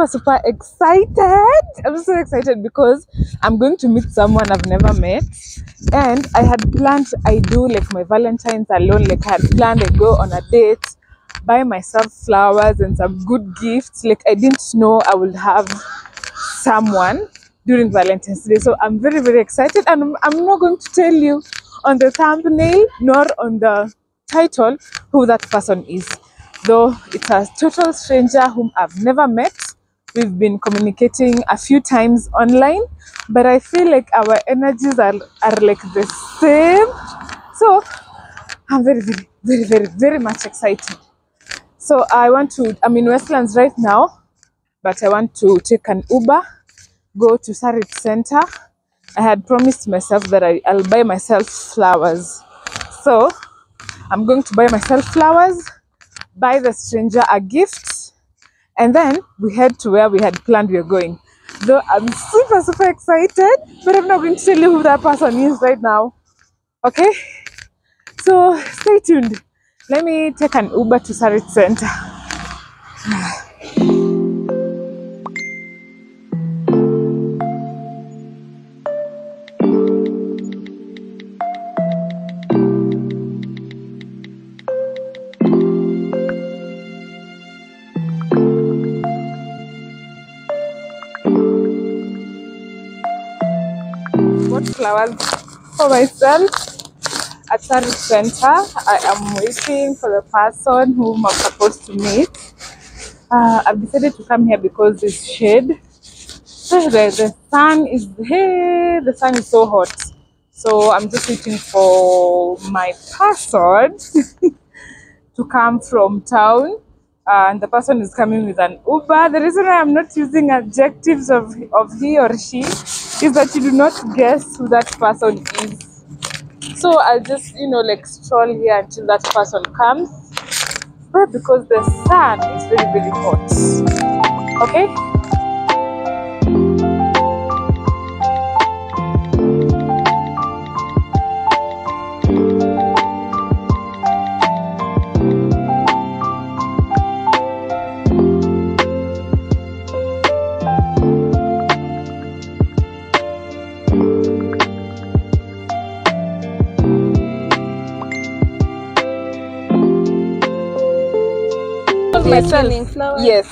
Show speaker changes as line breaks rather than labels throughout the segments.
Super super excited. I'm so excited because I'm going to meet someone I've never met, and I had planned I do like my Valentine's alone. Like I had planned go on a date, buy myself flowers and some good gifts. Like I didn't know I would have someone during Valentine's Day. So I'm very, very excited. And I'm not going to tell you on the thumbnail nor on the title who that person is. Though it's a total stranger whom I've never met. We've been communicating a few times online, but I feel like our energies are, are like the same. So I'm very, very, very, very, very much excited. So I want to, I'm in Westlands right now, but I want to take an Uber, go to Sarit Center. I had promised myself that I, I'll buy myself flowers. So I'm going to buy myself flowers, buy the stranger a gift, and then we head to where we had planned we were going. Though I'm super, super excited, but I'm not going to tell you who that person is right now. Okay? So stay tuned. Let me take an Uber to Sarit Center. flowers for myself at Sarit Center. I am waiting for the person whom I'm supposed to meet. Uh, I've decided to come here because it's shade. The, the sun is hey, the sun is so hot. So I'm just waiting for my person to come from town. Uh, and the person is coming with an Uber. The reason I'm not using adjectives of, of he or she is that you do not guess who that person is. So I'll just, you know, like stroll here until that person comes. But because the sun is very, very hot. Okay? Myself. Yes.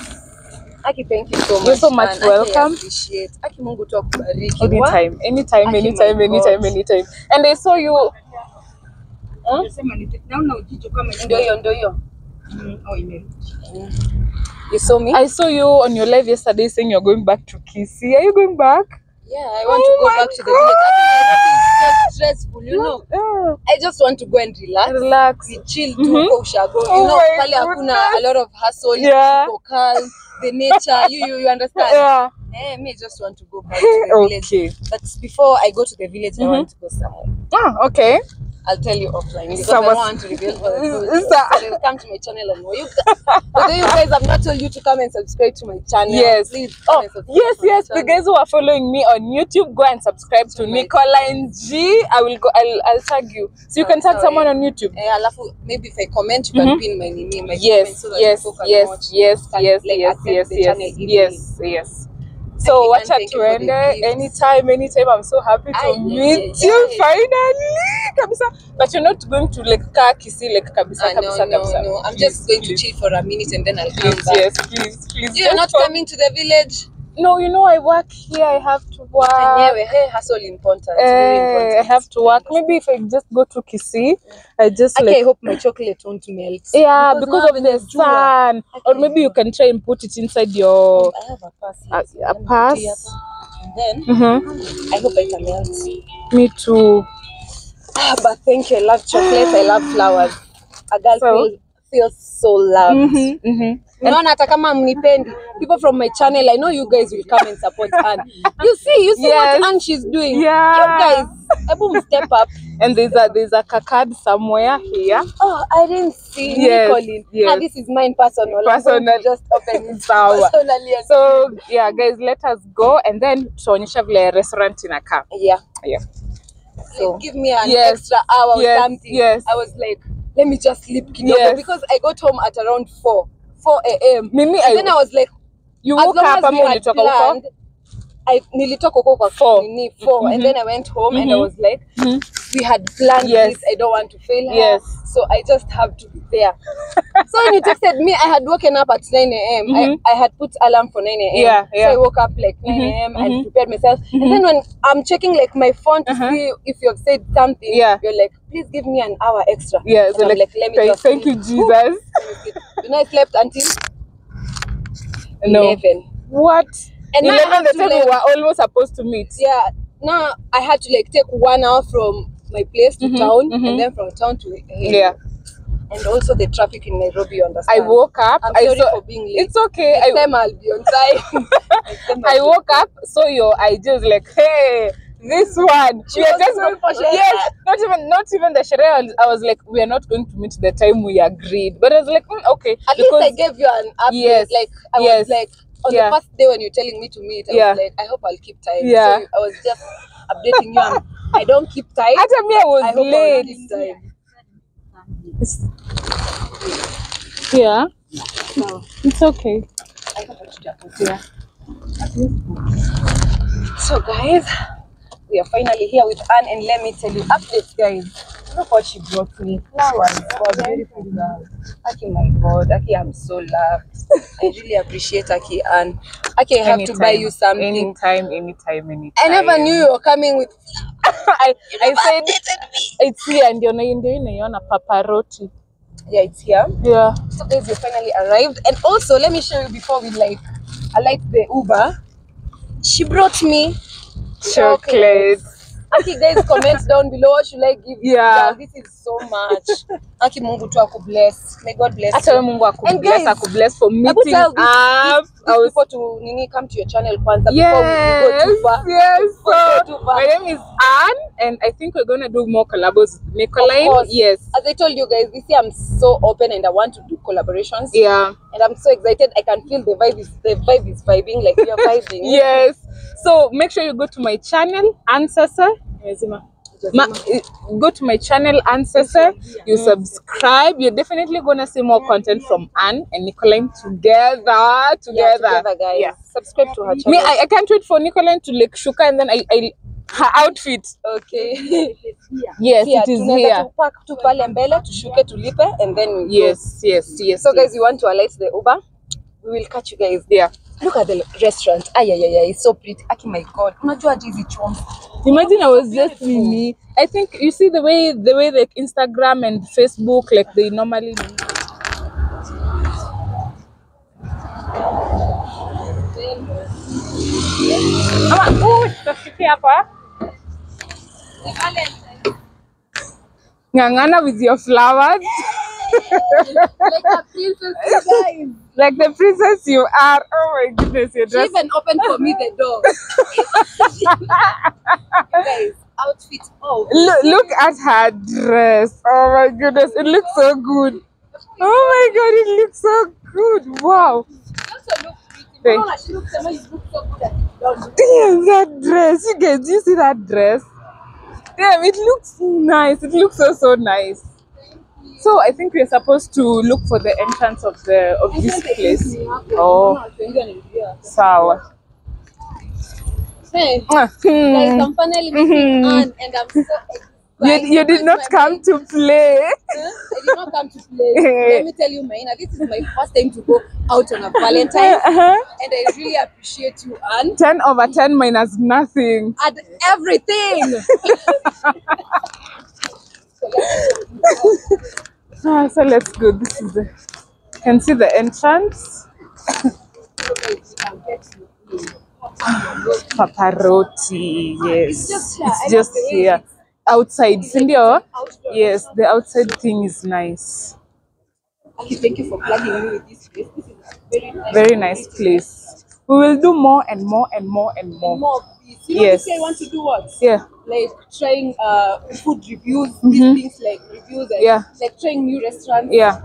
Aki, thank you so much.
You're so much
and Aki, I appreciate. Aki, Mungu tu akubariki.
Anytime, anytime,
Aki,
anytime, anytime, anytime. And I saw you. Huh?
Ndio hiyo, ndio hiyo. You saw me?
I saw you on your live yesterday saying you're going back to Kisii. Are you going back?
Yeah, I want
Oh
to go
back
back to the village. i everything is just stressful, you know.
Yeah.
I just want to go and relax.
relax.
We chill to
mm
-hmm. ushago.
Oh
You know,
my
pale hakuna a lot of hustle.
Yeah.
People calm, the nature. You, you, you understand?
Yeah.
Eh, me just want to go back to the village.
Okay.
But before I go to the village, mm -hmm. I
Mhm.
want to go somewhere.
Ah, okay.
I'll tell you offline because
Sawa.
I don't want to reveal for the. So they'll come to my channel and more. You, although you guys have not told you to come and subscribe to my channel.
Yes.
Please
Oh, yes, yes. The guys who are following me on YouTube, go and subscribe to
my-
Nicoline G. I will go. I'll, I'll tag you, so you
Sorry,
can tag
sorry.
someone on YouTube.
Alafu maybe if I comment, you can
Mhm.
pin my name, my comment
Yes,
so that
yes, yes,
watch.
yes, yes, yes, yes, yes,
easily.
yes, yes. So
you
tuende anytime, anytime. I'm so happy to
aye,
meet
aye,
you
aye.
finally, kabisa. But you're not going to like kaa Kisii like kabisa,
uh, no,
kabisa,
no,
kabisa.
no. I'm
Please,
just going
please.
to chill for a minute and then I'll come
Please,
back.
yes, please, please.
You're not
for...
coming to the village?
No, you know I work here. I have to work.
Hey, hustle important. very
Eh,
important.
I have to work. Maybe if I just go to Kisii, I just
Okay, I hope my chocolate won't melt.
yeah, because,
now
of the sun. Or maybe you can try and put it inside your.
I have a pass
A- a pass?
put it hapa. And then
Mhm.
I hope I can melt.
Me too.
Ah, but thank you. I love chocolate. I love flowers. A girl
So?
feel, feels so loved.
Mhm, mhm.
Unaona hata kama mnipendi, people from my channel, I know you guys will come and support Anne. You see, you see
Yes.
what Anne she's doing.
Yeah.
You guys, hebu step up.
And there's a there's a card somewhere here.
Oh, I didn't see
Yes,
Nicolin.
yes.
Ah, this is mine personal. I'm going to
Personal.
just open it personally.
So yeah, guys, let us go and then tuonyesha vile restaurant inakaa.
yeah.
Yeah.
So give me an
Yes.
extra hour or something.
yes.
I was like, let me just sleep kidogo
Yes.
because I got home at around 4, 4 a.m.
Mimi,
And then I
I,
was like,
You
as
woke
long
up
as
ama
we had
ulitoka huko?
planned, I nilitoka huko kwa
Four.
nini four and then I went home and I
Mhm.
was like
Mhm.
We had planned
Yes.
this I don't want to fail her
Yes.
so I just have to be there so when you texted me I had woken up at 9 a.m
Mhm.
I, I had put alarm for 9 a.m
Yeah, yeah.
so I woke up like 9
Mhm,
a.m
mhm.
I prepared myself and then when I'm checking like my phone to
Uh-huh.
see if you have said something
Yeah.
you're like please give me an hour extra
Yeah,
and
so like,
like let me
thank,
just
thank you, Jesus.
you know I slept until
No.
11
What?
And now
11 the time we were almost supposed to meet.
yeah now i had to like take one hour from my place to
Mhm,
town
mhm.
and then from town to here.
Yeah.
and also the traffic in nairobi you
I woke up.
i'm
I
sorry
saw,
for being late
It's okay.
next
I,
time i'll be on time
I woke up, saw your IG, was like, hey, this one.
She
we are
was
just
going for sherehe.
Yes, not even not even the share. I was like, we are not going to meet the time we agreed. But I was like, mm, okay.
at least i gave you an update
Yes,
like i
yes,
was like on
yeah.
the first day when you're telling me to meet i
Yeah.
was like i hope i'll keep time
Yeah.
so i was just updating you I'm, i don't keep time
Hata me, I was late. Yeah,
No.
it's okay. Yeah.
So guys, we are finally here with Anne and let me tell you updates guys. Look what she brought me. Flowers a beautiful girl. Aki my god, Aki I'm so loved. I really appreciate Aki and Aki I have anytime, to buy you something.
Anytime, anytime, anytime.
I never knew you were coming with
I, I said
me.
it's here ndio na- ndio inaiona paparoti.
Yeah, it's here.
Yeah.
So guys, you finally arrived. And also let me show you before we like I like the Uber. She brought me
Chocolate.
Aki guys comment down below what should I give you?
Yeah.
Girl, this is so much. Aki Mungu tu akubless. May God bless you.
wewe Mungu akubless, akubless for meeting up. I was
people to nini come to your channel kwanza yes, before we, go too far.
yes. So
too far.
my name is Anne, and I think we're gonna do more collabs with Nicoline, yes,
As I told you guys, this year I'm so open and I want to do collaborations.
yeah,
And I'm so excited. I can feel the vibe is the vibe is vibing like we are vibing.
yes. So make sure you go to my channel, Ancestor. Ma- go to my channel, Ancestor. You subscribe. You're definitely gonna see more content from Anne and Nicoline together.
Together, Yeah,
Together,
guys.
Yeah.
Subscribe to her channel.
Me, I, I can't wait for Nicoline to like shuka and then I, I her outfit.
okay.
Yes,
Here,
it is here.
To park tu pale mbele tushuke tulipe and then we go.
Yes, yes, yes.
So
yes.
guys, you want to alight the Uber? We will catch you guys. there.
yeah.
Look at the restaurant. Ay, ay, ay, ay, it's so pretty. Aki, my God. Unajua hizi chombo?
Imagine I was just Mimi. I think you see the way the way like Instagram and Facebook like they normally Ama, oh, tutafikia hapa. Ng'ang'ana with your flowers
like a princess, guys.
like the princess you are. Oh my goodness, you're
She
just
even opened for me the door. guys, outfit. Oh,
look, look at her dress. Oh my goodness, it looks so good. Oh my god, it looks so good. Wow.
also look pretty.
Thank-
Mama, she looks, Emma, you look good at it.
Damn, that dress. You guys, do you see that dress? Damn, it looks nice. It looks so, so nice. So I think we're supposed to look for the entrance of the of this place. Oh, sawa.
Hey,
hmm.
I'm finally meeting. Anne and I'm so excited.
You, you did not come to play.
Huh? I did not come to play. Let me tell you, Maina, this is my first time to go out on a Valentine,
Uh-huh.
and I really appreciate you, Anne.
10 over 10 minus nothing.
At everything. So let's
so let's go. This is the, you can see the entrance.
go, guys. We can get to
Paparotti, yes.
just here.
It's just here. Outside. Cindy,
outdoor. Oh?
yes, the outside thing is nice.
Thank you for plugging me with this place. This is a very nice.
Very nice place. We will do more and more and more and more.
more of this. You know,
Yes.
I want to do what?
Yeah.
Like trying uh food reviews,
Mhm.
these things like reviews and
Yeah.
like trying new restaurants.
Yeah.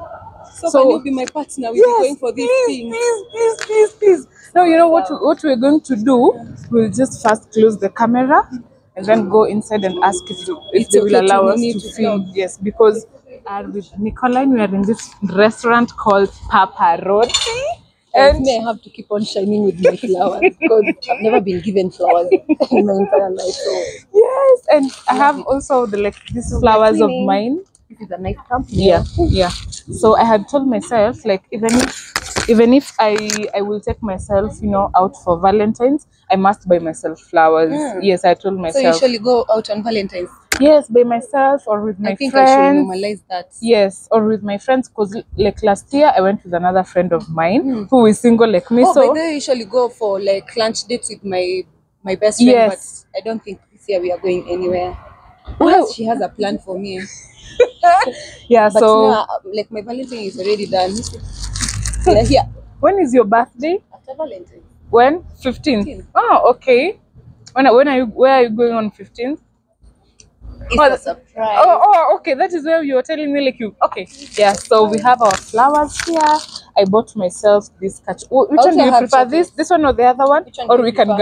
So,
So-
can you be my partner? We'll be
Yes,
going for these
please,
things.
please, please, please, please. No, you know what we- what we're going to do. We'll just first close the camera and then go inside and ask if, if they will
okay to
allow us to
to
film. Yes, because uh, with Nicoline we are in this restaurant called Paparotti,
And
And-
me, I have to keep on shining with my flowers because I've never been given flowers in my entire life. So
Yes, and I have also the like these flowers of mine.
this is a nice company.
Yeah, yeah. So I had told myself like even if even if I I will take myself, you know, out for Valentine's, I must buy myself flowers.
Mm.
Yes, I told myself.
So you usually go out on Valentine's.
Yes, by myself or with my
I think I should
friends.
normalize that.
Yes, or with my friends because like last year I went with another friend of mine
Mm.
who is single like me.
Oh,
so
but they usually go for like lunch dates with my my best friend.
Yes.
But I don't think this year we are going anywhere.
Well-
she has a plan for me.
yeah,
But
so
now, like my Valentine is already done. Are
when is your birthday?
after Valentine.
When? 15th.
15th.
Oh, okay. When when are you where are you going on 15th?
It's
Oh,
a surprise.
Oh, oh, okay. That is where you were telling me like you. Okay, yeah. So we have our flowers here. I bought myself this catch. Oh, which
Also
one do you prefer? This, this one or the other one?
One
or we can now.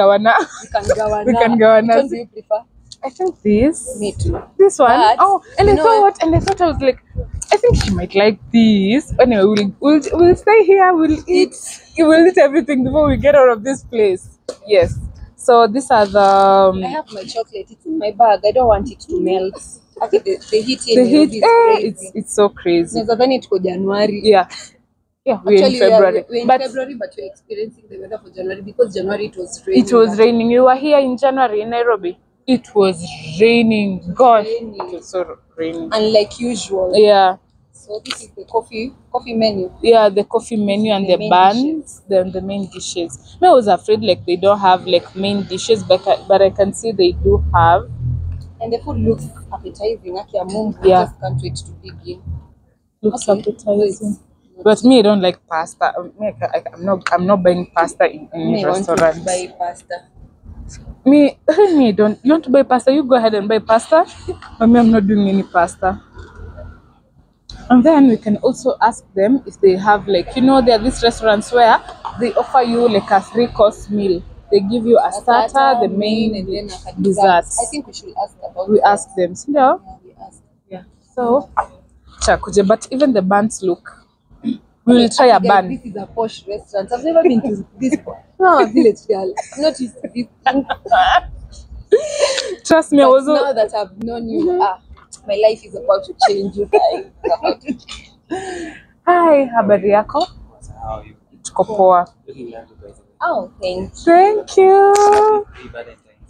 We can go on
We
now.
can go on
Which one do you prefer?
I think this.
Me too.
This one.
But,
oh, and I thought, and I thought I was like, I think she might like this. Anyway, we'll we'll, we'll stay here. We'll eat. We'll eat everything before we get out of this place. Yes. So these are the um,
I have my chocolate. It's in my bag. I don't want it to melt. Okay, the, the heat
the heat.
is
Eh,
crazy.
it's it's so crazy.
Naweza dhani tuko January.
Yeah. Yeah, we're
Actually,
in February.
Yeah, we're in
but
February, but we're experiencing the weather for January because January it was raining.
it was raining. You were here in January in Nairobi. It was raining. Gosh,
Raining.
it was so raining.
unlike usual.
Yeah,
So this is the coffee coffee menu.
yeah, the coffee menu and
The
the, buns, the the main dishes. Me, I was afraid like they don't have like main dishes, but I, but I can see they do have.
And the food looks appetizing. Aki ya Mungu.
Yeah.
I just can't wait to begin.
Looks
Okay,
appetizing.
so
But me, I don't like pasta. Um, Me, I, I'm not. I'm not buying pasta in any
Me, I want to
restaurant.
buy pasta.
Me, me, don't. You want to buy pasta? You go ahead and buy pasta. But me, I'm not doing any pasta. And then we can also ask them if they have like you know there are these restaurants where they offer you like a three course meal. They give you a starter, the main,
and then a
dessert.
I think we should ask about
We
that.
ask them. So, yeah.
Yeah, we ask.
yeah. So, chakuje, but even the buns look. We will try a bun.
This is a posh restaurant. I've never been to this. No, village girl. I'm not used to this.
Trust me, I was.
now that I've known you, ah, my life is about to change. You guys. About to change.
Hi, habari yako? Tuko poa.
Oh, thank you.
Thank you.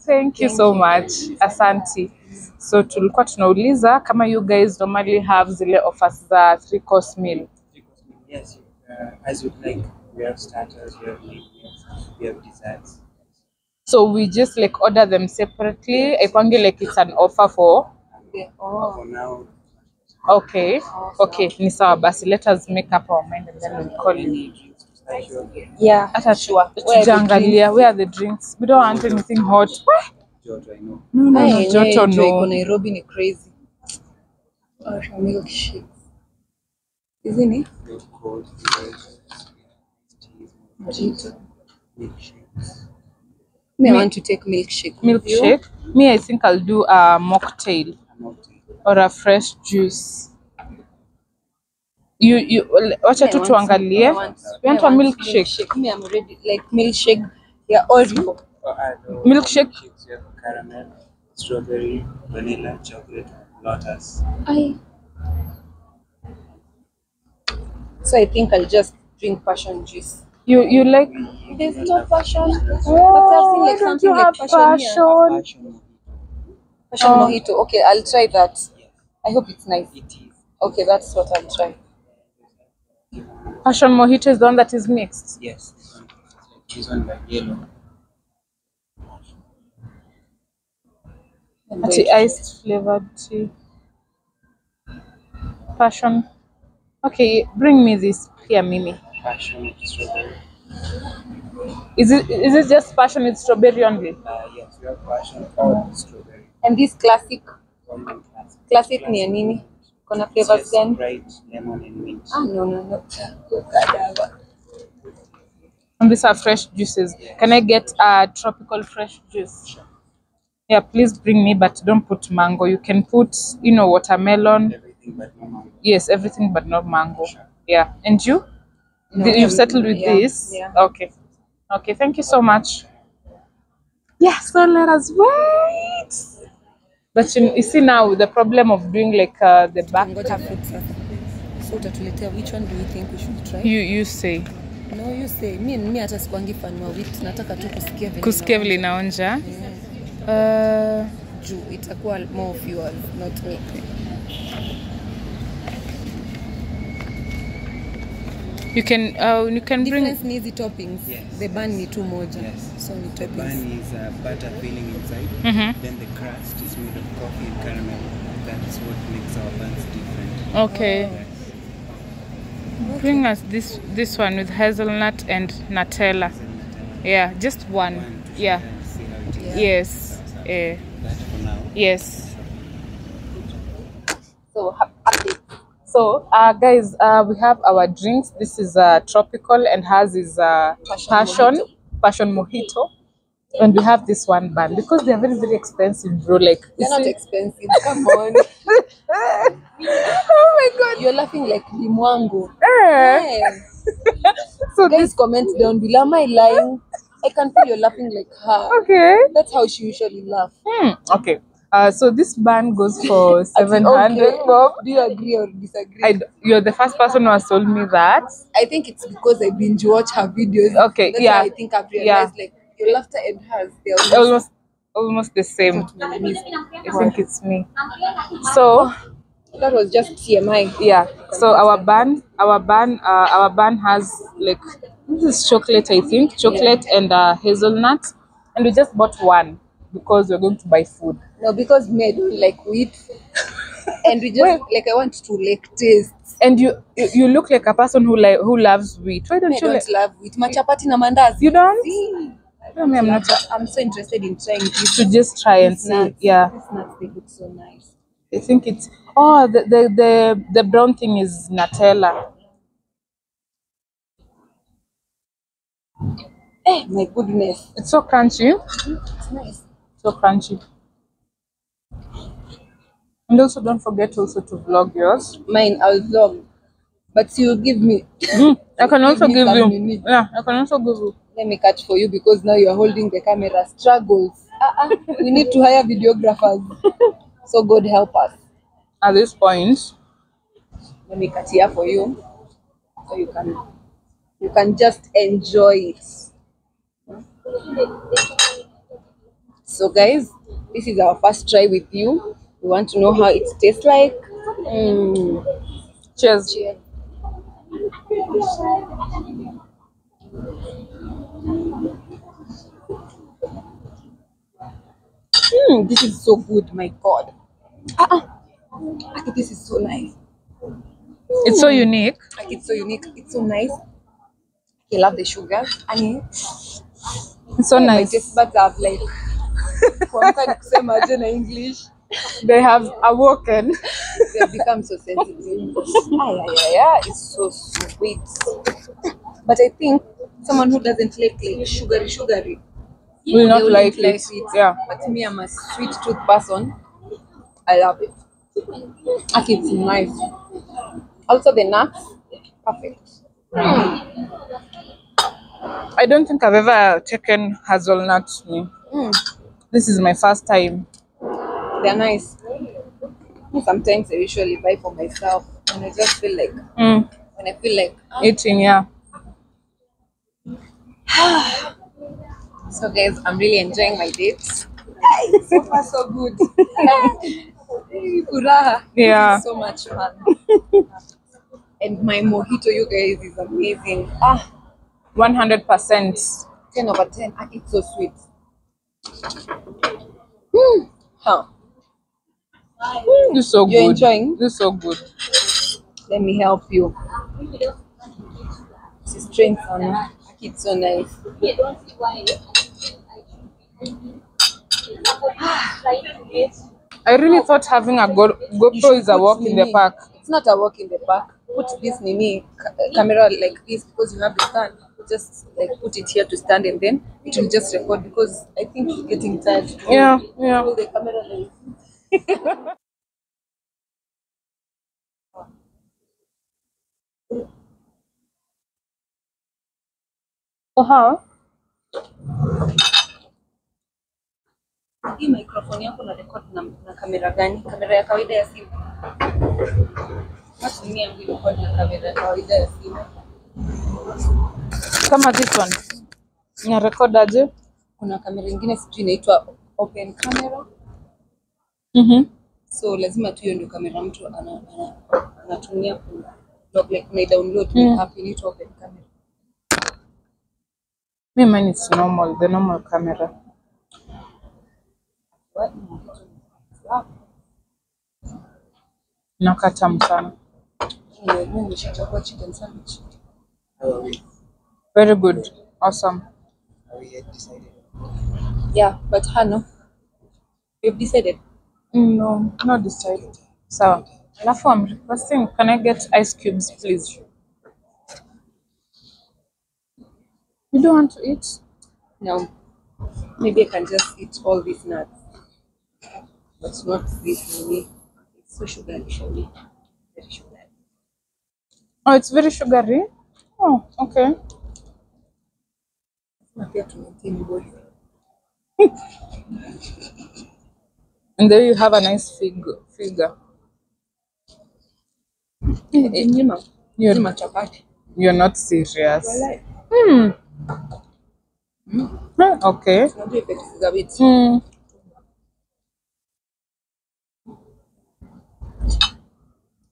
Thank you so much. Asanti. So tulikuwa tunauliza kama you guys normally have zile offers za three course meal.
Yes, uh, as you'd like, we have starters, we have main meals, we have desserts.
So we just like order them separately. Aikwangi like it's an offer for.
Oh.
For now,
okay. Okay, ni sawa basi. Let us make up our mind and then we'll call you.
any drinks to start your
Yeah.
Hata
Sure. Where are the
tujaangalia where are the drinks? We don't want anything hot.
George, I know.
No, no,
Ay,
no,
yenyewe
joto
jua iko
no.
Nairobi ni crazy. Oh, milkshake. Hizi ni
Milk cold, desserts, teas,
Mojito.
milkshakes.
Me, I
Me-
want to take milkshake. with you.
Milkshake. Me, I think I'll do a mocktail
I'm not taking
or a fresh juice. You you wacha tu tuangalie.
some- want-
We want a milkshake.
Me, I'm ready. Like milkshake. Yeah, Oreo.
Oh,
Milkshake.
You have caramel, strawberry, vanilla, chocolate, lotus.
I. So I think I'll just drink passion juice.
You you like
There's no passion. but
Oh,
I've seen like something like passion. here.
passion?
Passion.
Passion
Oh.
mojito. Okay, I'll try that. I hope it's nice.
It is.
Okay, that's what I'll try.
passion mojito is the one that is mixed.
Yes, this one. It's like this one by yellow.
Ati iced flavored tea. Passion. Okay, bring me this here, Mimi.
Passion, strawberry.
Is it is it just passion with strawberry only?
Uh, yes, we have passion or strawberry.
And this classic,
Golden classic.
classic ni ya nini? Kuna flavors gani?
bright lemon and mint.
Ah, no, no, no.
And these are fresh juices. Can I get a tropical fresh juice? Yeah, please bring me, but don't put mango. You can put, you know, watermelon.
Everything but no mango.
Yes, everything but not mango. Yeah. And you?
No,
You've
um,
settled with
yeah,
this?
yeah.
Okay. Okay, thank you so much. Yeah, so let us wait. But you, you see now the problem of doing like uh, the back.
Ngoja fruit sasa. So utatuletea which one do you think we should try?
You you say
No, you say. Mi mi hata sikuangi fan wa wheat. Nataka tu kusikia vile.
kusikia
inaonja.
vile inaonja.
Yeah.
Uh,
Juu itakuwa more of yours, not me.
you can uh, you can bring
Difference ni hizi toppings.
Yes.
The bun ni tu moja.
Yes.
So ni
The
toppings.
bun is uh, butter filling inside.
Mhm.
Then the crust is made of coffee and caramel. That's what makes our buns different.
Okay.
Yes.
Bring us this this one with hazelnut and Nutella. Yeah, just one.
One
Yeah.
try and see how it is.
Yeah.
Yes.
That for now.
yes.
So ha- update.
So, uh, guys, uh, we have our drinks. This is uh, tropical, and hers is uh,
Passion
passion,
mojito.
Passion mojito. And we have this one bun because they're very, very expensive, bro. Like,
They're not expensive. Come on.
oh my god!
You're laughing like Limwangu.
Eh.
Hey.
So this,
comment down below. Am I lying? I can feel you're laughing like her.
okay.
That's how she usually laugh.
Hmm. Okay. Uh, so this bun goes for seven hundred.
okay.
Bob.
Do you agree or disagree?
I, d- you're the first person who has told me that.
I think it's because I binge watch her videos.
Okay,
That's
yeah.
I think I've realized like your laughter and hers, they're almost
Almost, almost the same. I think it's me. So
that was just TMI.
yeah. So our bun, our bun, uh, our bun has like this is chocolate, I think, chocolate and uh, hazelnut, and we just bought one because we're going to buy food.
No, because me I don't like wheat. and we just like I want to like taste.
And you, you, you look like a person who like who loves wheat. Why don't
Me, I
you?
don't
Like,
love wheat. Machapati na mandazi.
you don't?
See?
No, me, I'm not.
I'm so interested in trying this.
To just try and see. Yeah.
These nuts, they look so nice.
I think it's oh the the the, the brown thing is Nutella.
Eh, my goodness.
It's so crunchy.
It's nice.
So crunchy. And also don't forget also to vlog yours.
Mine, I'll vlog. But you'll give me.
Mm, I can also
me
give you.
minute.
Yeah, I can also give you.
Let me catch for you because now you're holding the camera. Struggles. Uh-uh. we need to hire videographers. so God help us.
At this point,
Let me cut here for you. So you can you can just enjoy it. So guys, this is our first try with you. We want to know how it tastes like. Mm.
cheers.
Cheers. Mm, this is so good, my God. Ah, ah. This is so nice.
It's so unique.
Like it's so unique. It's so nice. I love the sugar. And
It's so
my
nice.
taste buds have like kusema na English.
They have awoken.
They've become so sensitive. Ah, yeah, yeah, yeah. It's so sweet. But I think someone who doesn't like like sugary, sugary,
Will not
wouldn't
like it. Yeah.
But me, I'm a sweet tooth person. I love it. Like it's nice. Also the nuts, perfect.
I don't think I've ever taken hazelnut. me.
Mm.
This is my first time.
They're nice. Sometimes I usually buy for myself when I just feel like
Mm,
when I feel like
eating, yeah.
so guys, I'm really enjoying my dates. so far so good. Hey, This
Yeah.
is so much fun. and my mojito, you guys, is amazing. Ah,
100%.
10 over 10. Ah, it's so sweet. Mm. Huh.
This is so
You're
good.
enjoying?
This is so good.
Let me help you. This is strength on It's so nice.
I really thought having a Go- GoPro is a walk in the park.
It's not a walk in the park. Put this Nini ca- camera like this because you have the stand. Just like put it here to stand and then it will just record because I think it's getting tired.
Yeah, yeah.
the camera like
For how?
Hii microphone yako na record na, na kamera gani? Kamera ya kawaida ya simu. Natumia record na kamera ya kawaida ya simu.
Kama this one. Ina record aje?
Kuna kamera nyingine sijui inaitwa open camera.
Mhm.
So lazima tu hiyo ndio kamera mtu ana, ana, anatumia ku log like na download
Mm.
mm. app inaitwa open camera.
Me mine is normal, the normal camera.
What? Wow.
Inakaa tamu sana.
Ndio, Mimi nimeshachagua chicken sandwich.
How are we?
Very good. Awesome.
Are we yet decided?
Yeah, but Hano, you've decided.
Mm, no, not decided. So. Alafu I'm requesting, can I get ice cubes, please? You don't want to eat?
No. Maybe I can just eat all these nuts. But not this maybe. It's so sugary for me. Very sugary.
Oh, it's very sugary. Oh, okay.
Na pia to maintain.
And there you have a nice fig figure.
Eh, nyima. Nyima chapati.
you're not serious. Hmm. Hmm, Okay. Hmm.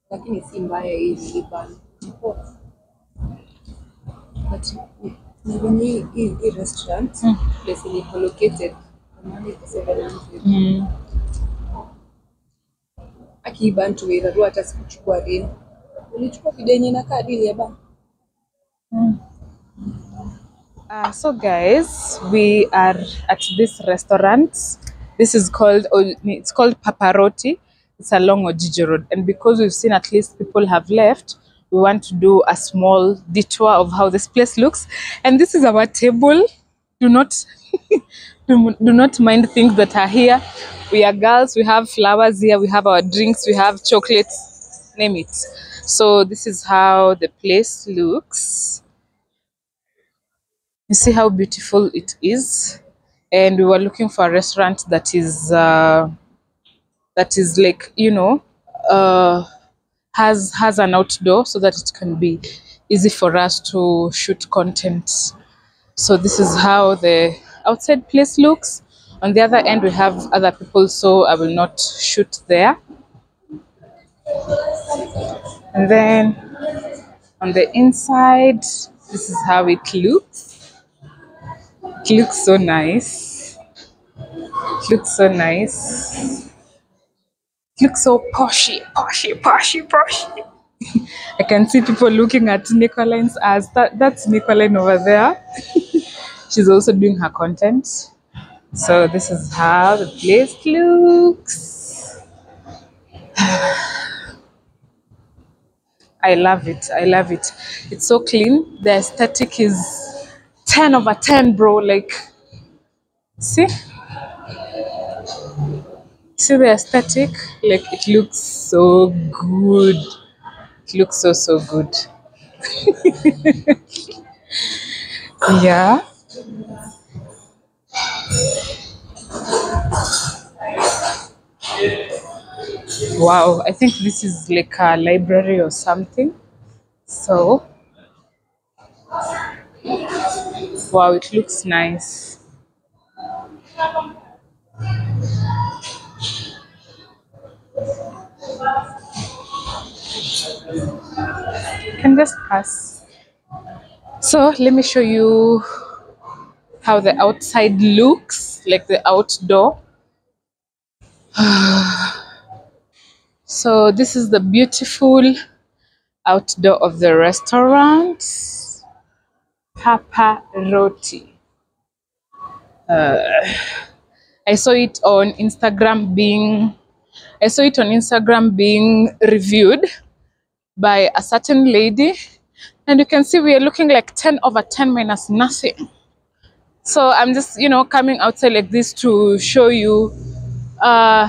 Lakini si mbaya hii nilibana. But venye hii hii hii restaurant
Mm.
place ilipo located maana iko 700.
Hmm.
akiiba weirarua hata sikuchukua deni. Ulichukua video na dili ya bana.
Uh, so guys, we are at this restaurant. This is called it's called Paparotti. It's along Ojiji Road, and because we've seen at least people have left, we want to do a small detour of how this place looks. And this is our table. Do not do, not mind things that are here. We are girls. We have flowers here. We have our drinks. We have chocolates. Name it. So this is how the place looks. You see how beautiful it is, and we were looking for a restaurant that is uh, that is like you know uh, has has an outdoor so that it can be easy for us to shoot content. So this is how the outside place looks. On the other end, we have other people, so I will not shoot there. And then on the inside, this is how it looks. It looks so nice. It looks so nice. Looks so poshy, poshy, poshy, poshy. I can see people looking at Nicoline's as that, that's Nicoline over there. She's also doing her content. So this is how the place looks. I love it. I love it. It's so clean. The aesthetic is 10 over 10, bro. Like, see? See the aesthetic? Like, it looks so good. It looks so, so good. yeah. Wow, I think this is like a library or something. So, wow, it looks nice. Can just pass. So, let me show you how the outside looks, like the outdoor. So this is the beautiful outdoor of the restaurant, Papa Roti. Uh, I saw it on Instagram being, I saw it on Instagram being reviewed by a certain lady, and you can see we are looking like 10 over 10 minus nothing. So I'm just, you know, coming outside like this to show you uh,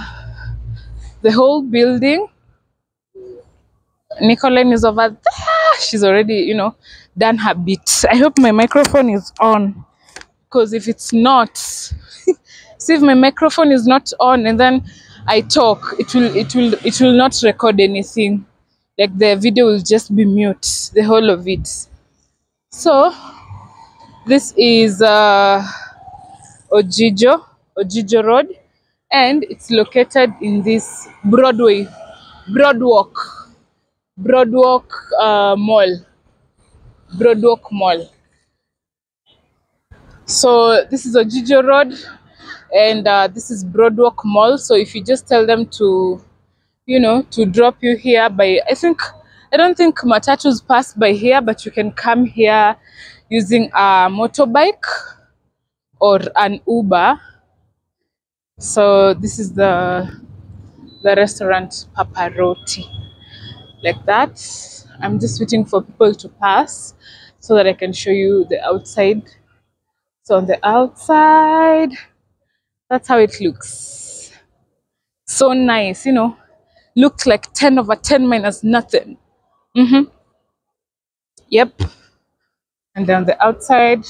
the whole building. Nicoline is over there. she's already, you know, done her bit. I hope my microphone is on. Because if it's not, see if my microphone is not on and then I talk, it will it will it will not record anything. Like the video will just be mute, the whole of it. So this is uh Ojijo, Ojijo Road, and it's located in this Broadway, Broadwalk, Broadwalk uh, Mall, Broadwalk Mall. So this is Ojijo Road, and uh, this is Broadwalk Mall. So if you just tell them to, you know, to drop you here by, I think, I don't think matatus pass by here, but you can come here using a motorbike or an Uber. So this is the the restaurant Paparotti, like that. I'm just waiting for people to pass so that I can show you the outside. So on the outside, that's how it looks. So nice, you know. Looks like 10 over 10 minus nothing. Mm-hmm. Yep. And then the outside,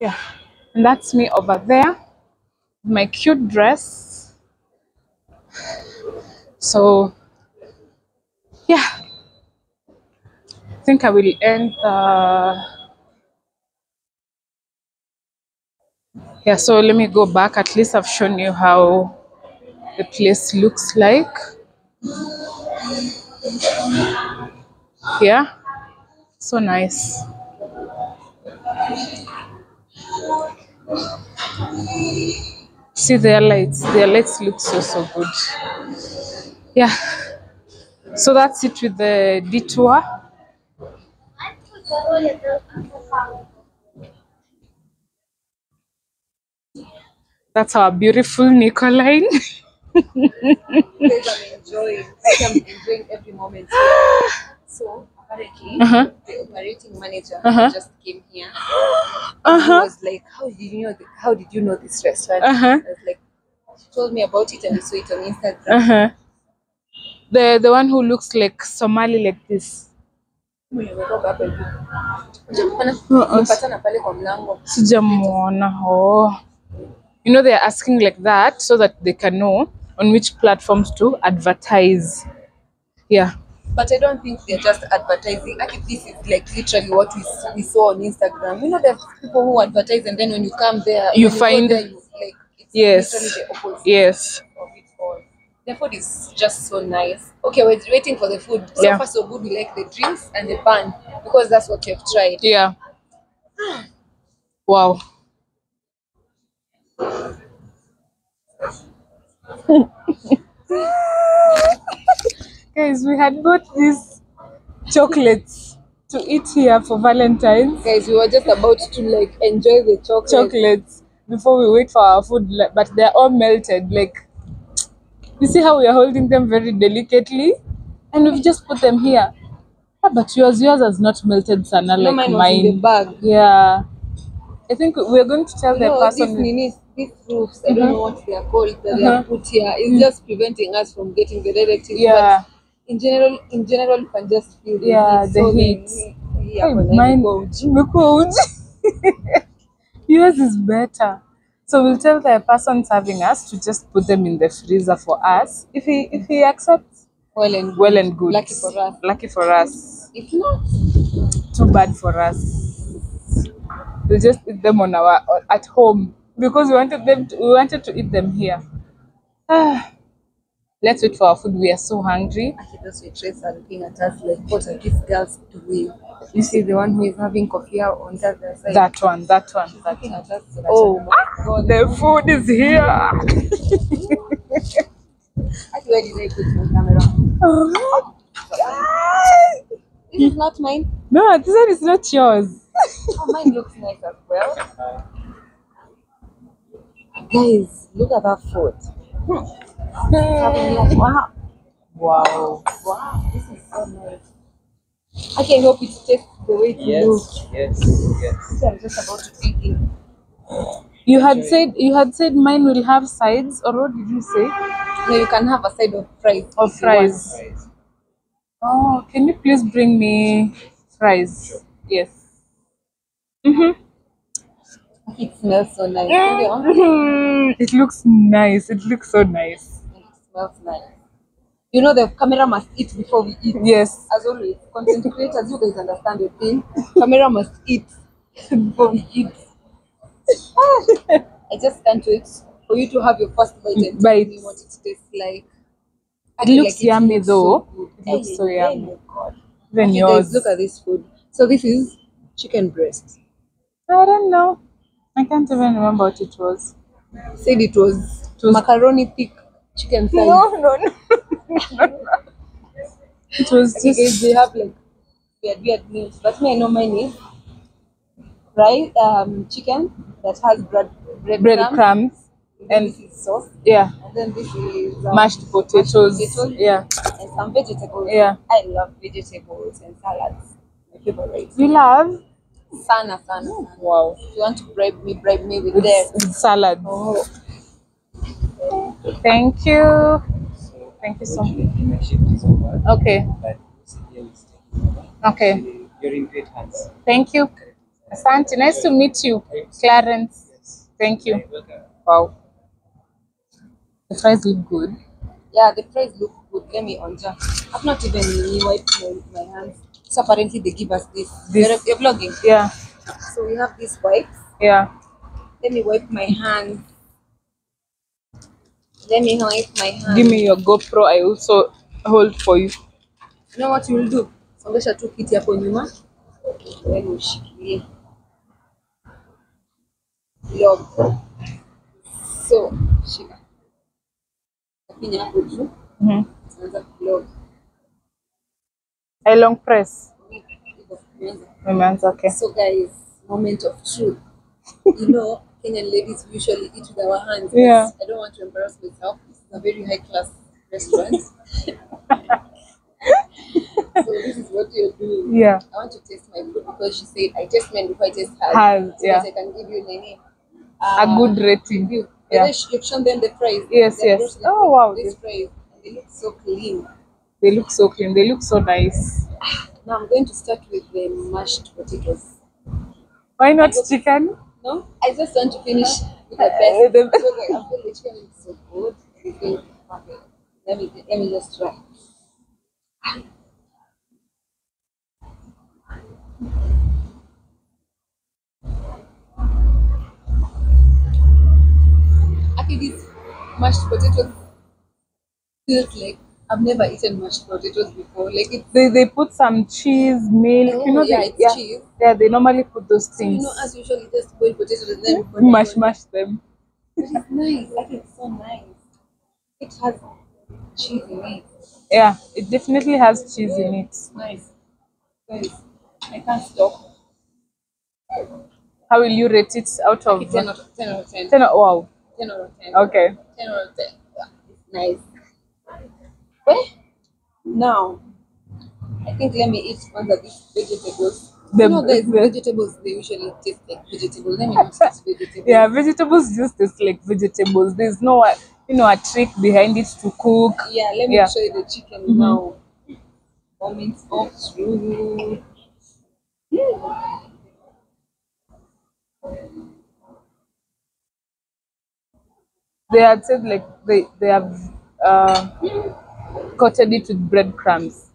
yeah. And that's me over there. My cute dress. So yeah. I think I will end the yeah, so let me go back. At least I've shown you how the place looks like. Yeah. So nice. See their lights. Their lights look so so good. Yeah. So that's it with the detour. That's our beautiful Nicoline.
Guys, I'm enjoying. I'm enjoying every moment. So apparently,
Uh-huh.
the operating manager
Uh-huh.
just came here.
Uh
He was like, "How did you know? The, how did you know this restaurant?"
Uh-huh.
I was like, "She told me about it, and we saw it on Instagram."
Uh huh. The the one who looks like Somali like this.
Nimetoka hapa hivi. Utampata- tumepatana pale kwa mlango.
Sijamuona. Oh. You know they're asking like that so that they can know on which platforms to advertise. Yeah.
But I don't think they're just advertising. I think this is like literally what we, we saw on Instagram. You know, there's people who advertise, and then when you come there,
You find-
there, you, like it's
Yes.
the opposite
Yes.
of it all. The food is just so nice. Okay, we're waiting for the food. So
Yeah.
far, so good. We like the drinks and the bun because that's what we've tried.
Yeah. Wow. Guys, we had bought these chocolates to eat here for Valentine's.
Guys, we were just about to like enjoy the chocolate.
Chocolates before we wait for our food, but they're all melted. Like, you see how we are holding them very delicately, and we've just put them here. Ah, but yours, yours has not melted, Sana,
No,
like
mine the
mine.
bag.
Yeah. I think we're going to tell the
No, this
person.
nini, these roofs, I don't know what they are called that they
Uh-huh.
are put here. It's just preventing us from getting the directives.
Yeah.
But in general, in general, you can just feel the
Yeah,
heat.
the
So
heat.
then, yeah,
Hey, mine, imekuwa. Yours is better. So we'll tell the person serving us to just put them in the freezer for us. If he if he accepts,
well and good.
well and good.
Lucky for us.
Lucky for us.
If not,
Too bad for us. We'll just eat them on our at home because we wanted them to, we wanted to eat them here. Ah, let's wait for our food. We are so hungry.
actually those waitress are looking at us like, what are these girls doing? You see the one who is having coffee on the other side.
That one, that one, that one.
at us. so that
Oh,
my God.
the food is here.
Actually, where did I put my camera? This is not mine.
No, this one is not yours.
Oh, mine looks nice as well. Guys, look at that food. Hmm. Wow.
Wow.
Wow, this is so nice. I can hope it tastes the way it looks.
yes, yes.
I'm just about to dig in.
You had said you had said mine will have sides, or what did you say?
No, you can have a side of fries.
Of
if
fries. Oh, can you please bring me fries? Yes. Mm-hmm.
It smells so nice.
it looks nice. It looks so nice.
It smells nice. You know the camera must eat before we eat.
Yes.
As always, content creators, you guys understand the thing. Camera must eat before we eat. I just can't wait for you to have your first bite and tell
Bite.
me what it tastes like.
It looks yummy
looks
though.
So.
It looks
Hey,
so
hey,
yummy.
my God.
Even
Okay,
yours.
guys, look at this food. So this is chicken breast.
I don't know. I can't even remember what it was.
Said it was,
was-
macaroni thick chicken thighs.
no, no. it was
Okay, guys,
just
they have like weird, weird names. But me, I know mine is rice, um, chicken that has bread, bread,
breadcrumbs.
And
and-
this is sauce.
Yeah.
And then this is um,
Mashed potatoes.
potatoes.
Yeah.
and some vegetables.
Yeah.
I love vegetables and salads. My favorite.
You love?
Sana, sana. Oh, sana.
Wow.
If you want to bribe me, bribe me with
With,
that.
with salad.
Oh,
Thank you. Thank you so much.
my shift is over,
Okay.
but Cynthia is taking over.
Okay.
You're in great hands.
Thank you. Asante. Nice to meet you, Clarence. Thank you. Wow. The fries look good.
yeah, the fries look good. Let me onja. I've not even wiped my, my hands. So apparently they give us this.
This-
You're, you're vlogging.
Yeah.
So we have these wipes.
Yeah.
Let me wipe my hand. Let me wipe my hand.
Give me your GoPro. I also hold for you.
You know what you will do? Songesha tu kiti hapo nyuma. Then ushikilie. Vlog. So, shika. Finya hapo juu.
Mm-hmm.
Tunaanza vlog.
I long press. Nimeanza. Okay.
So guys, moment of truth. You know, Kenyan ladies usually eat with our hands.
Yeah.
I don't want to embarrass myself. This is a very high class restaurant. so this is what you're doing.
Yeah.
I want to taste my food because she said I taste men before I taste hers.
Hers,
so
yeah.
that I can give you nini.
A good uh, rating.
review.
Yeah.
You've shown them the fries.
Yes, yes. Oh, wow.
This. And they look so clean.
They look so clean. They look so nice.
Now I'm going to start with the mashed potatoes.
Why not chicken?
No, I just want to finish with the best.
the-
I feel the chicken is so good. It's going to be perfect. Let me let me just try. Actually, these mashed potatoes feels like I've never eaten mashed potatoes before. Like it's
They they put some cheese, milk. you know,
yeah,
they,
it's
yeah,
cheese.
yeah. They normally put those things.
you
things.
know as usually just boil potatoes and then hmm?
mash mash them.
But it's nice. Think it's so nice. It has cheese in it.
Yeah, it definitely has cheese in it.
It's nice. Guys, I can't stop.
How will you rate it out of
Okay, 10 out of 10 out of 10.
10? Wow.
10 out of 10.
Okay.
10 out of 10. Yeah, it's nice. Well, now, I think let me eat one of these vegetables.
The-
you know, guys,
the-
vegetables, they usually taste like vegetables. Let me not taste vegetables.
Yeah, vegetables just taste like vegetables. There's no, uh, you know, a trick behind it to cook.
Yeah, let me
Yeah.
show you the chicken
Mhm.
now. Moments of truth.
They had said like they they have uh, coated it with breadcrumbs.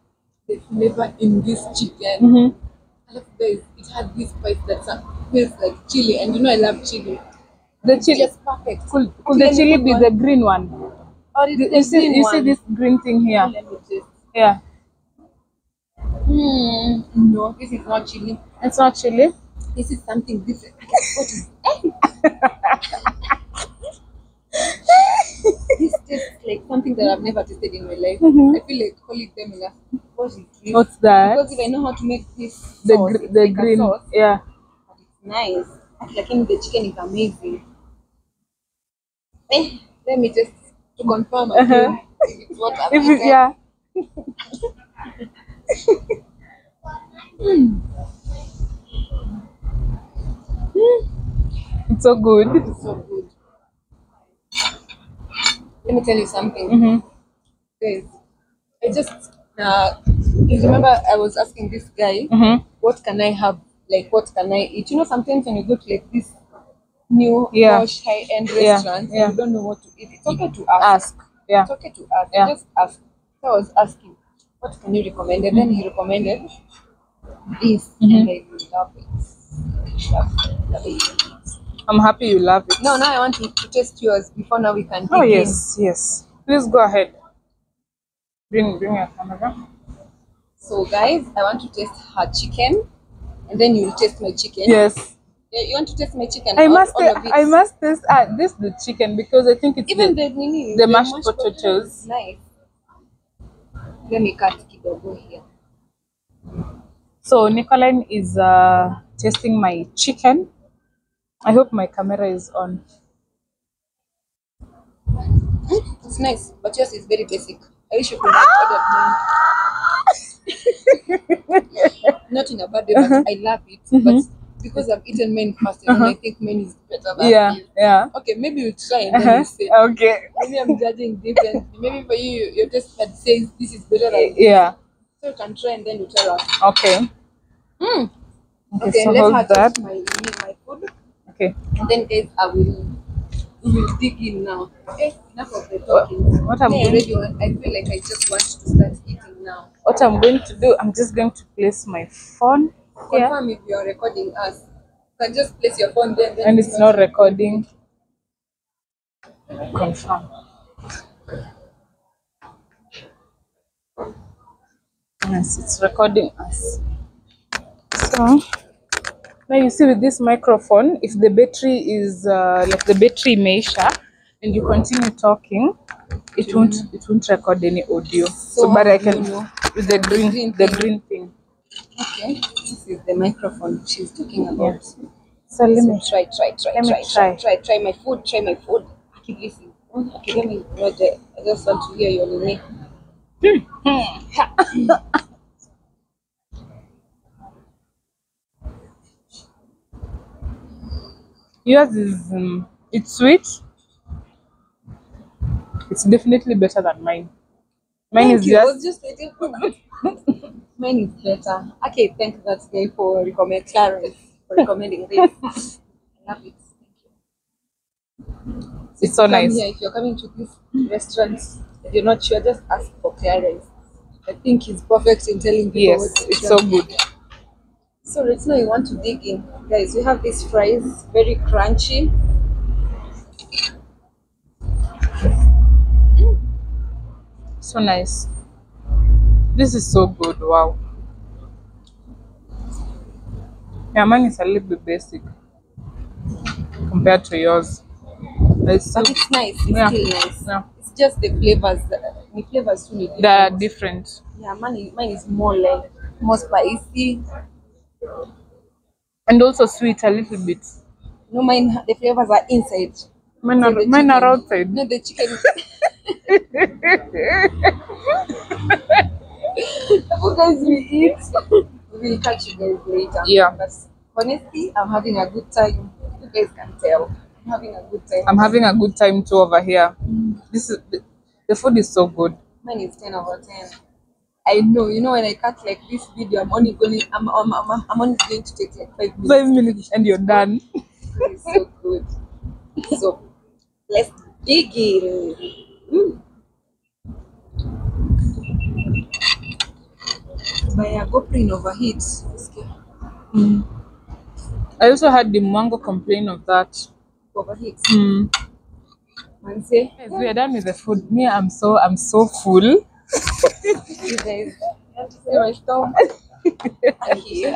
The flavor in this chicken.
Mm-hmm.
I love guys, it had this spice that feels like chili, and you know I love chili.
The chili
just perfect.
could, could the chili be
one.
the green one?
Or the
you see, you see this green thing here?
Let me taste.
Yeah,
Hmm. No, this is not chili.
it's not chili.
This is something different. What is this tastes like something that I've never tasted in my life.
Mhm.
I feel like them enough. What is?
What's that?
Because if I know how to make this
The
sauce,
gr- the
like
green.
sauce,
Yeah.
but it's nice. Like the chicken is amazing. Eh, let me just to confirm
Uh-huh.
if it's what I've
If it,
eaten.
yeah. It's so good.
It's so good. Let me tell you something.
Mm-hmm.
Guys, I just uh, You remember I was asking this guy,
Mm-hmm.
what can I have? Like, what can I eat? You know, sometimes when you go to like this new
Yeah.
posh high-end
Yeah,
restaurants,
yeah.
and you don't know what to eat. It's okay to ask.
Ask. Yeah.
It's okay to ask.
Yeah.
Just ask. So I was asking, what can you recommend? And then he recommended this,
Mm-hmm.
and I love it. Love. Love it.
I'm happy you love it.
No, now I want to, to taste yours before now we can.
Oh
dig in.
yes, yes. Please go ahead. Bring bring your camera.
So guys, I want to taste her chicken, and then you taste my chicken.
Yes.
Yeah, you want to taste my chicken?
I
all-
must
all?
I must taste uh, this the chicken because I think it's
Even
the,
the nini,
the mashed potatoes.
is Nice. Let me cut kidogo here.
so Nicoline is uh tasting my chicken. I hope my camera is on.
It's nice, but yours is very basic. I wish you could have ordered mine. Not in a bad way, but I love it. But because I've eaten mine first, and I think mine is better than
Yeah,
this.
yeah.
Okay, maybe we'll try and then
Uh-huh.
say.
Okay.
Maybe I'm judging different. Maybe for you, your taste bud says this is better than this.
Yeah.
So you can try and then you tell us.
Okay.
Mm.
Okay,
Okay,
so
let
hold that.
my, my food.
Okay.
And then guys, I will we will dig in now. Okay, enough of the
What,
talking.
what I'm going
already want, I feel like I just want to start eating now.
what I'm going to do, I'm just going to place my phone.
Confirm if you are recording us. You can just place your phone there. Then
and it's not recording. Confirm. Yes, it's recording us. So now you see with this microphone, if the battery is uh, like the battery measure and you continue talking, it won't it won't record any audio. So,
So
but I can with the green
green
the
thing.
green thing.
Okay, this is the microphone she's talking about.
So let me
try, try, try,
Let
try,
try.
try, try, try my food, try my food. i Keep listening. Okay, let me. the- I just want to hear your name.
Yours is um, it's sweet. It's definitely better than mine. Mine
Thank
is
you. I
just
was just waiting for that. Mine is better. Okay, thank you, that guy for recommend Clarence for recommending this. I love it.
it's so nice.
here, if you're coming to this restaurant and you're not sure, just ask for Clarence. I think he's perfect in telling people
Yes, it's so good.
So right now you want to dig in. Guys, we have these fries, very crunchy. Mm.
So nice. This is so good. Wow. Yeah, mine is a little bit basic compared to yours. It's
But it's nice. It's
Yeah.
still nice.
Yeah.
It's just the flavors. The flavors too. need
they are
different.
different.
Yeah, mine is, mine is more like more spicy.
And also sweet a little bit.
No, mine the flavors are inside.
Mine are,
the
mine are outside.
No, the chicken. you guys will eat. We will catch you guys later.
Yeah.
But honestly, I'm having a good time. You guys can tell. I'm having a good time.
I'm having a good time too over here. Mm. This is the, the food is so good.
Mine is 10 over 10. I know, you know, when I cut like this video, I'm only going, I'm, I'm, I'm, I'm only going to take like five minutes.
Five minutes and you're done.
It's so good. So let's dig in. Mm. My GoPro overheat.
I also had the mango complain of that.
Overheat.
Mm. Yes, we are done with the food. Me, I'm so I'm so full.
You guys, you have to my stomach.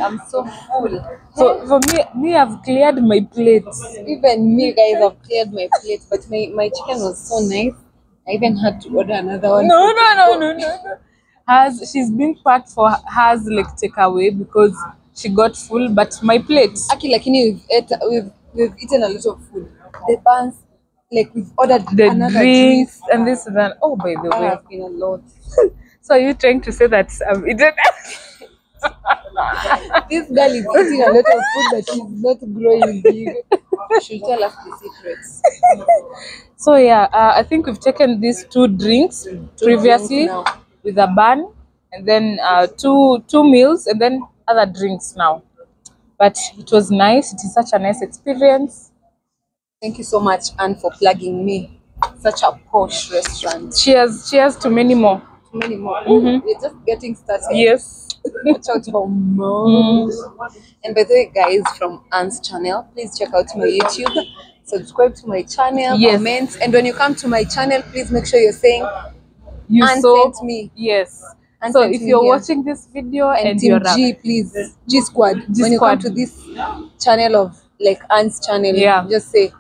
I'm so full.
So for me, me, I've cleared my plate.
Even me, guys, I've cleared my plate, but my, my chicken was so nice. I even had to order another one.
No, no, no, no, no, no. Has she's being packed for hers like takeaway because she got full, but my plate.
Aki, lakini we've, ate, we've, we've eaten a lot of food. The buns, like we've ordered
The
another
drinks
drink.
and this and that. Oh, by the
I
way.
have been a lot.
So are you trying to say that I've eaten?
This girl is eating a lot of food, but she's not growing big. She'll tell us the secrets.
So yeah, uh, I think we've taken these two drinks previously
now.
with a bun and then uh, two two meals, and then other drinks now. But it was nice. It is such a nice experience.
Thank you so much, Ann, for plugging me. Such a posh restaurant.
Cheers, cheers to many more.
Many more. Mm-hmm. We're just getting started.
Yes.
Watch out for more. And by the way, guys, from Ann's channel, please check out my YouTube. Subscribe to my channel,
Yes.
comment, and when you come to my channel, please make sure you're saying
You
Ann
Sese
sent me.
yes.
Anne
so if you're
here.
watching this video and,
and
you're
Team G, please G Squad.
G
when you come to this channel of like Ann's channel,
Yeah.
just say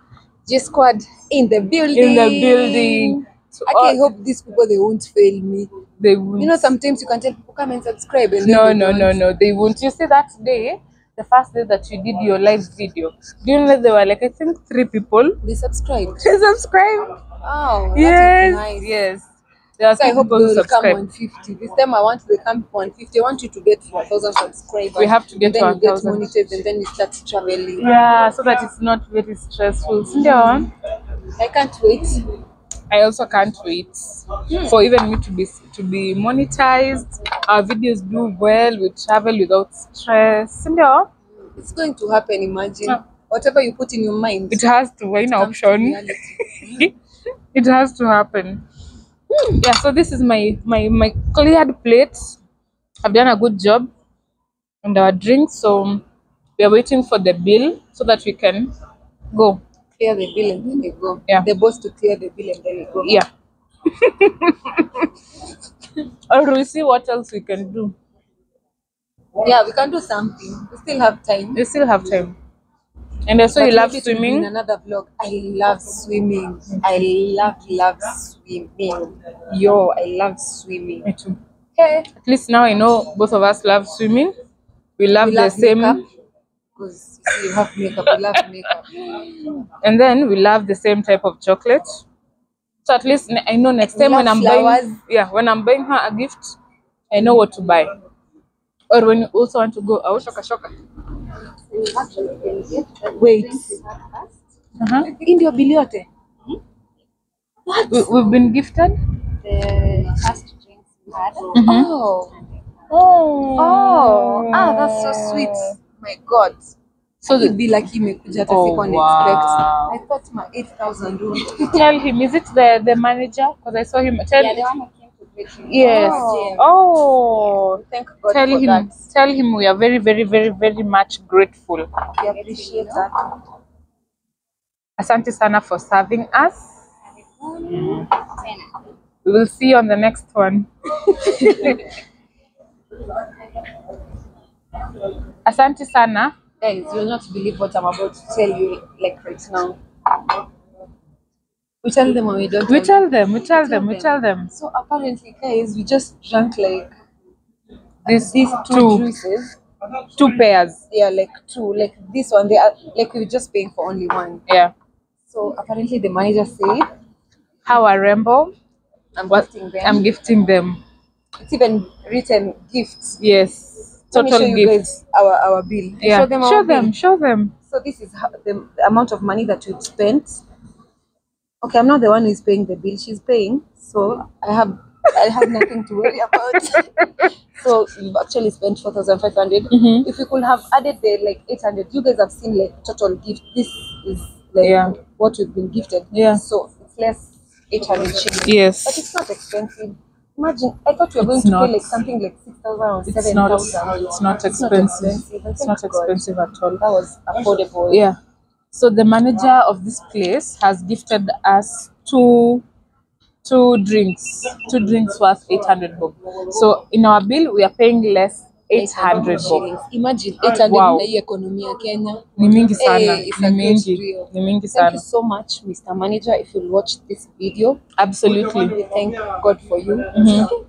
G Squad in the building.
in the building,
Okay, I
all-
hope these people they won't fail me.
they won't.
You know, sometimes you can tell people come and subscribe, and
no, no, no, no. They won't. You see that day, the first day that you did your live video, do you know there were like I think three people
They subscribed.
who subscribed?
Oh,
Yes,
nice.
yes. There are
So I hope they will come
subscribed.
on 50. This time I want they come 150. I want you to get 1,000 subscribers.
We have to get
and then
to
you get
1,000.
monetized and then you start traveling.
Yeah, so that it's not very stressful. Sindio?
I can't wait.
I also can't wait hmm. for even me to be to be monetized. Our videos do well. We travel without stress. Sindio?
It's going to happen. Imagine
Yeah.
whatever you put in your mind.
It has to
comes to
option.
Hmm.
it has to happen. Yeah, so this is my my my cleared plate. I've done a good job and our drinks, so we are waiting for the bill so that we can go.
Clear the bill and then you go.
Yeah.
The boss to clear the bill and then you go.
Yeah. or we see what else we can do.
Yeah, we can do something. We still have time.
We still have time. And also
But
you love
maybe it will be In
swimming.
another vlog. I love swimming. I love love swimming. Yo, I love swimming.
Me too.
Hey.
At least now I know both of us love swimming. We love
We
the
love
same
Because you see, you have makeup. We love makeup.
and then we love the same type of chocolate. So at least I know next time when I'm
flowers.
buying, yeah, when I'm buying her a gift, I know what to buy. Or when you also want to go out.
Wait.
Uh-huh.
Hii ndio bili yote?
We, we've been gifted.
the first drinks we had.
Oh.
Oh,
Oh. Ah, that's so sweet. My God.
So
Hii
the,
bill aki imekuja hata
Oh,
sikuwa na
wow.
expect. I thought my 8,000 rupee.
tell him, is it the the manager? Because I saw him. Tell
Yeah, the one who came to greet me.
yes.
Oh.
Oh,
Thank God
tell him.
that.
Tell him we are very, very, very, very much grateful.
We appreciate that.
Asante sana for serving us. We will see you on the next one. Asante sana.
Guys, you'll not believe what I'm about to tell you like right now. We tell them or we don't
We
tell
tell them, we tell them, we tell them.
So apparently, guys, we just drank like
These
these two,
two,
juices.
two pairs.
Yeah, like two. Like this one, they are like we were just paying for only one.
Yeah.
So apparently, the manager said,
How are Rainbow?
"I'm gifting them.
I'm gifting them.
it's even written gifts.
Yes.
Let me
Total
show you
gift.
guys our our bill.
Yeah.
Show them our
show
bill.
them, show them.
So this is how, the, the amount of money that we've spent. Okay, I'm not the one who is paying the bill. She's paying, so I have I have nothing to worry about. so you've actually spent four thousand five hundred.
Mhm.
If we could have added the like eight hundred, you guys have seen like total gift. This is like
Yeah.
what we've been gifted.
Yeah.
So it's less eight hundred shillings. But it's not expensive. Imagine, I thought we were going
It's
to
not.
pay like something like six thousand or
It's
seven
not it's not
It's not
expensive. It's not
God.
expensive at all.
That was affordable.
Yeah. So the manager of this place has gifted us two two drinks, two drinks worth 800 bob. So in our bill, we are paying less 800 bob.
Imagine 800
Wow.
na hii economy ya Kenya.
Ni mingi eh, sana,
Hey,
ni mingi, ni mingi
Thank you so much, Mr. Manager. If you watch this video,
Absolutely.
we thank God for you. Mm-hmm.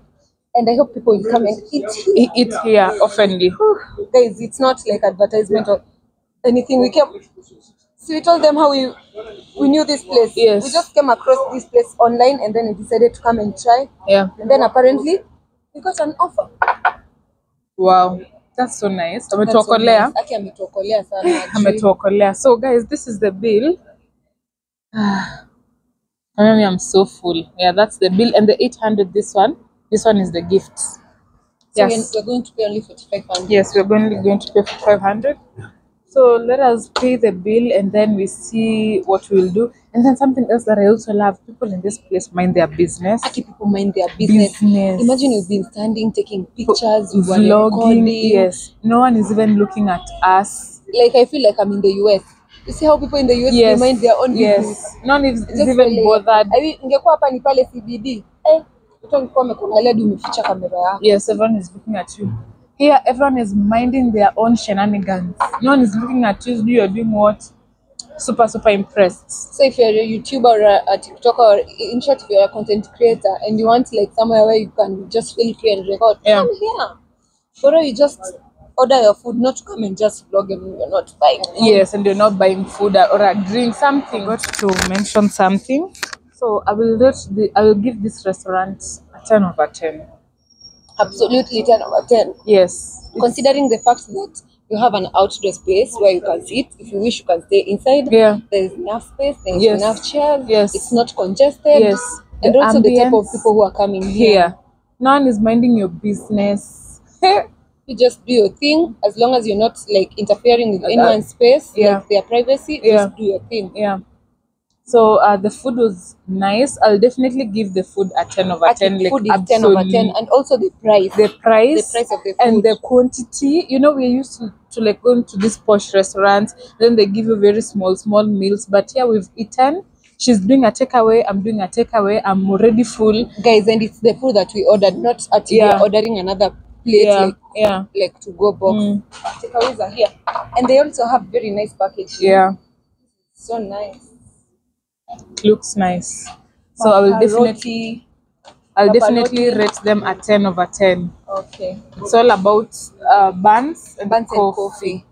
And I hope people will come and eat here.
He eats here oftenly.
Guys, it's not like advertisement or anything. We came. So we told them how we we knew this place.
Yes.
We just came across this place online and then we decided to come and try.
Yeah.
And then apparently we got an offer.
Wow. That's so nice.
That's so
Ametuokolea.
nice. Aki ametuokolea sana. ajui.
Ametuokolea. So guys, this is the bill. I mean, I'm so full. Yeah, that's the bill. And the 800, this one, this one is the gifts.
So
Yes.
we're, we're going to pay only 45
Yes, we're only going to pay for 500. So let us pay the bill and then we see what we'll do. And then something else that I also love people in this place mind their business.
Aki people mind their business.
Business.
Imagine you've been standing taking pictures,
Vlogging, yes. No one is even looking at us.
Like I feel like I'm in the US. You see how people in the US
Yes.
mind their own business.
Yes. No one is, is even
like-
bothered.
I mean, ingekuwa hapa ni pale CBD. Eh, mtu angekuwa amekuangalia hadi umeficha kamera yako.
Yes, everyone is looking at you. Here, everyone is minding their own shenanigans. No one is looking at you. You're doing what? Super, super impressed.
So if you're a YouTuber or a, a TikToker or in short if you're a content creator and you want like somewhere where you can just feel free and record,
Yeah.
come here. Or you just order your food, not to come and just vlog and you're not buying.
Yes, and you're not buying food or a drink, something. I got to mention something. So I will rate the I will give this restaurant a ten over ten.
Absolutely 10 over 10.
Yes.
Considering the fact that you have an outdoor space where you can sit. If you wish, you can stay inside.
Yeah.
There's enough space. There's
Yes.
enough chairs.
Yes.
It's not congested.
Yes.
And
The
also the type of people who are coming here.
Here. No one is minding your business.
You just do your thing as long as you're not like interfering with anyone's space,
yeah.
like their privacy.
Yeah.
Just do your thing.
yeah. So uh, the food was nice. I'll definitely give the food a ten over ten.
the
Like
food is 10 over 10. And also the price.
the price,
The price of the food.
and the quantity. You know, we're used to, to like going to these posh restaurants, then they give you very small, small meals. But here we've eaten. She's doing a takeaway. I'm doing a takeaway. I'm already full.
Guys, and it's the food that we ordered, not at
Yeah.
ordering another plate
Yeah,
like
yeah,
like to go box.
Mm.
Takeaways are here. And they also have very nice packaging.
yeah.
So nice.
Looks nice. So I will definitely, I'll definitely rate them a ten over ten.
Okay.
It's all about uh, buns and
Buns and
coffee.
coffee.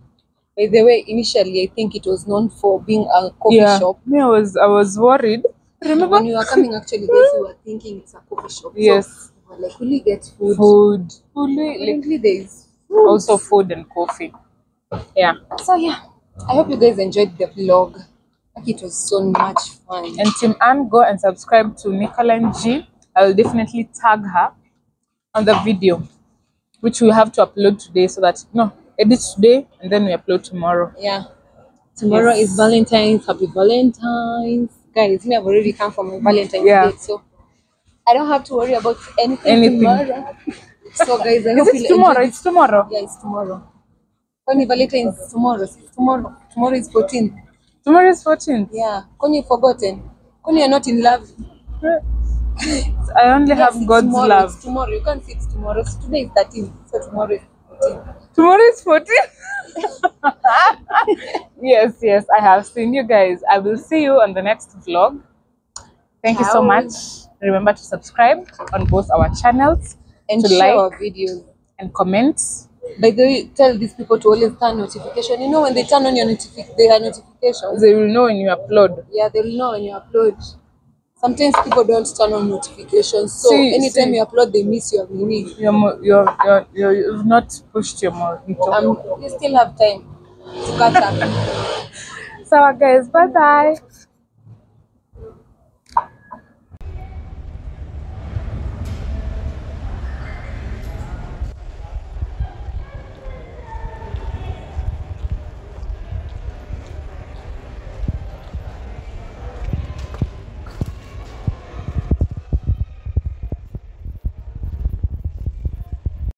By the way, initially I think it was known for being a coffee
Yeah,
shop.
me, I was, I was worried. Remember?
When you were coming, actually, guys, we were thinking it's a coffee shop.
Yes.
So, we like, will we get food?
Food, fully, like
Apparently, there is food.
also food and coffee. Yeah.
So yeah, I hope you guys enjoyed the vlog. Like it was so much fun.
And Team Ann, go and subscribe to Nicoline G. I will definitely tag her on the video, which we have to upload today so that no, edit today and then we upload tomorrow.
yeah, tomorrow
Yes.
is Valentine's. Happy Valentine's, guys! Me, I've already come for my Valentine's
Yeah.
Day, so I don't have to worry about anything,
Anything.
tomorrow. So guys, I hope
it
you'll
tomorrow?
enjoy
It's tomorrow.
Yeah, it's tomorrow. Kwani Valentine's tomorrow? It's tomorrow. Tomorrow is 14th.
Tomorrow is 14th.
Yeah. Kwani you've forgotten? Kwani you're not in love?
I only
Yes,
have God's
tomorrow.
love.
It's tomorrow. You can't say it's tomorrow. So today is 13. So tomorrow is 14th.
Tomorrow is 14. yes, yes, I have seen you guys. I will see you on the next vlog. Thank you so much. Remember to subscribe on both our channels
And
to
share
like
our videos.
and comment.
By the way, tell these people to always turn notification. You know when they turn on your notific their notifications,
They will know when you upload.
yeah, they'll know when you upload. Sometimes people don't turn on notifications, so
See,
anytime
see.
you upload, they miss your mini.
You're, mo- you're, you're, you're, you've not pushed your.
Um, you still have time to catch up.
So, guys, bye bye.